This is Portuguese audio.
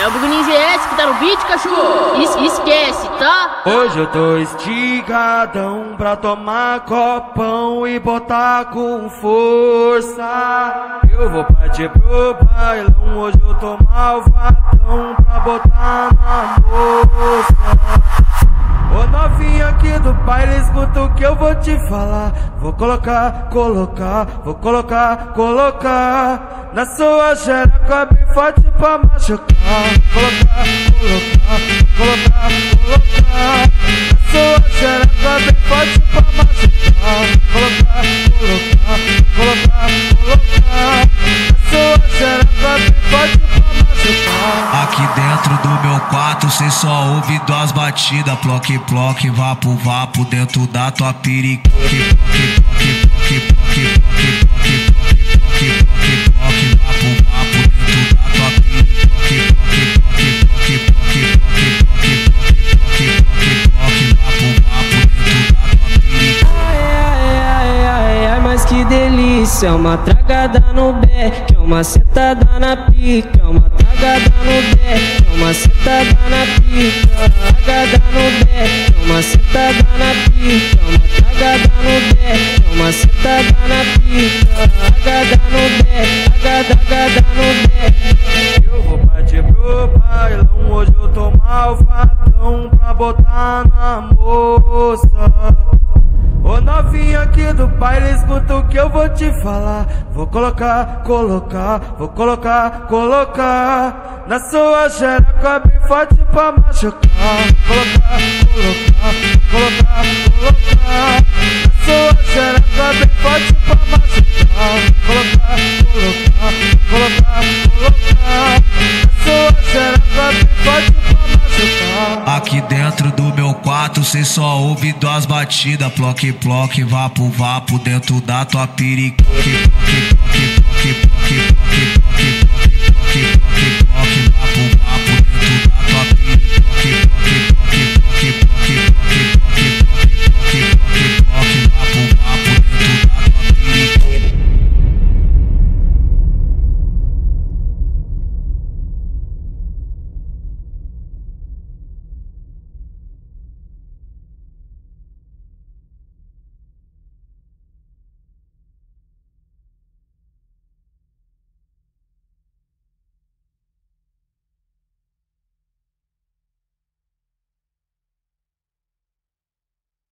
É o Buguninho GS que tá no beat, cachorro. Es esquece, tá? Hoje eu tô estigadão pra tomar copão e botar com força. Eu vou partir pro bailão, hoje eu tô malvadão pra botar baile, escuta o que eu vou te falar. Vou colocar, colocar, vou colocar, colocar. Na sua xereca bem forte pra machucar. Colocar, colocar, colocar, colocar. Na sua xereca bem forte dentro do meu quarto cê só ouve duas batidas Ploc, ploc, vapo, vapo dentro da tua pirica que delícia, é uma tragada no pé, é uma sentada na pica, é uma tragada no uma sentada na pica. Tragada no beck, é uma sentada na pica. Uma tragada no beck, é uma sentada na pica. Tragada no beck, tragada, tragada no beck. Eu vou partir pro bailão, hoje eu tô malvadão pra botar na moça. Do baile, escuta o que eu vou te falar. Vou colocar, colocar, vou colocar, colocar. Na sua xereca bem forte pra machucar. Colocar, colocar, colocar, colocar. Na sua xereca bem forte pra machucar. Aqui dentro do meu quarto, cê só ouve duas batidas. Ploque, ploque, vapo, vapo. Dentro da tua periquique. Ploque, ploque, ploque, ploque, ploque,